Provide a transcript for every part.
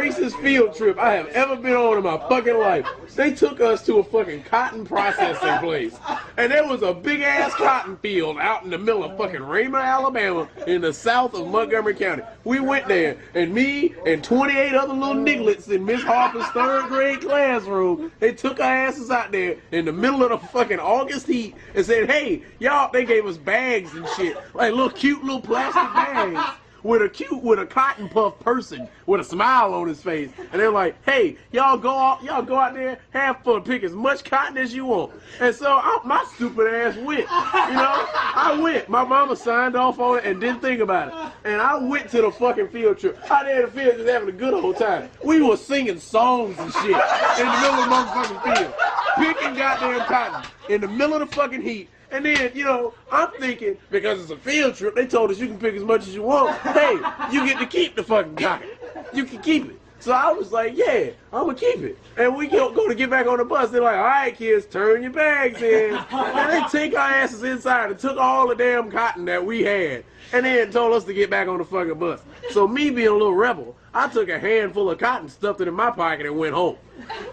racist field trip I have ever been on in my fucking life. They took us to a fucking cotton processing place. And there was a big ass cotton field out in the middle of fucking Raymond, Alabama, in the south of Montgomery County. We went there, and me and 28 other little nigglets in Miss Harper's third grade classroom, they took our asses out there in the middle of the fucking August heat and said, hey, y'all, they gave us bags and shit, like little cute little plastic bags with a cute with a cotton puff person with a smile on his face. And they're like hey y'all go out y'all go out there have fun pick as much cotton as you want. And so I, my stupid ass went you know? I went. My mama signed off on it and didn't think about it. And i went to the fucking field trip. Out there in the field just having a good old time. We were singing songs and shit in the middle of the motherfucking field picking goddamn cotton in the middle of the fucking heat and then, you know, I'm thinking, because it's a field trip, they told us you can pick as much as you want. Hey, you get to keep the fucking cotton. You can keep it. So I was like, yeah, I'm gonna keep it. And we go, go to get back on the bus. They're like, all right, kids, turn your bags in. And they take our asses inside and took all the damn cotton that we had. And then told us to get back on the fucking bus. So me being a little rebel, I took a handful of cotton, stuffed it in my pocket, and went home.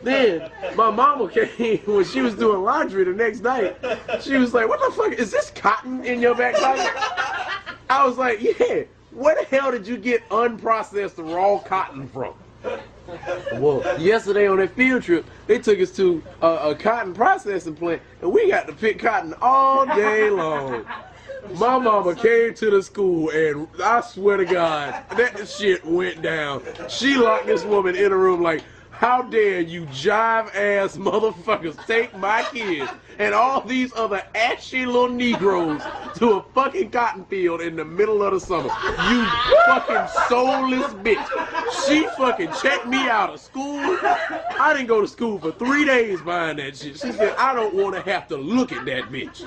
Then my mama came when she was doing laundry the next night. She was like, "What the fuck is this cotton in your back pocket?" I was like, "Yeah. Where the hell did you get unprocessed raw cotton from?" Well, yesterday on that field trip, they took us to a, a cotton processing plant, and we got to pick cotton all day long. My mama came to the school, and I swear to God, that shit went down. She locked this woman in a room like, how dare you jive ass motherfuckers take my kids and all these other ashy little Negroes to a fucking cotton field in the middle of the summer? You fucking soulless bitch. She fucking checked me out of school. I didn't go to school for three days behind that shit. She said, I don't want to have to look at that bitch.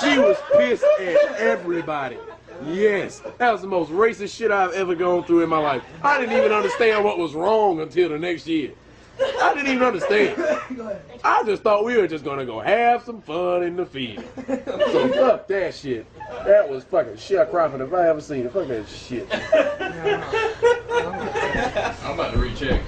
She was pissed at everybody. Yes, that was the most racist shit I've ever gone through in my life. I didn't even understand what was wrong until the next year. I didn't even understand. I just thought we were just gonna go have some fun in the field. So fuck that shit. That was fucking sharecropping if I ever seen it. Fuck that shit. I'm about to recheck.